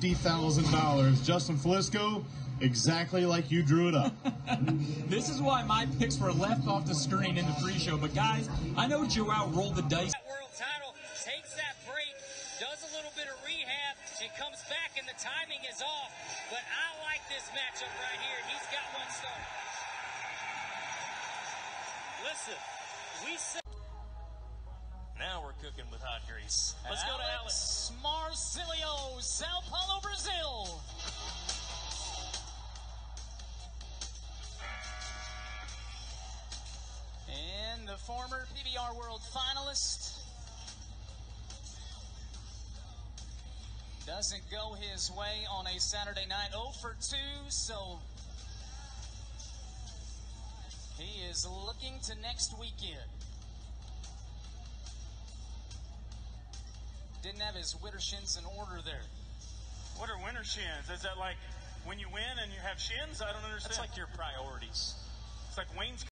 $50,000. Justin Flisco, exactly like you drew it up. This is why my picks were left off the screen in the pre-show. But guys, I know Joao rolled the dice. That world title, takes that break, does a little bit of rehab, and comes back, and the timing is off. But I like this matchup right here. He's got one started. Listen, we said. Now we're cooking with hot grease. Let's go to Alex. Alex former PBR World finalist doesn't go his way on a Saturday night. 0 for 2, so he is looking to next weekend. Didn't have his winter shins in order there. What are winter shins? Is that like when you win and you have shins? I don't understand. That's like your priorities. it's like Wayne's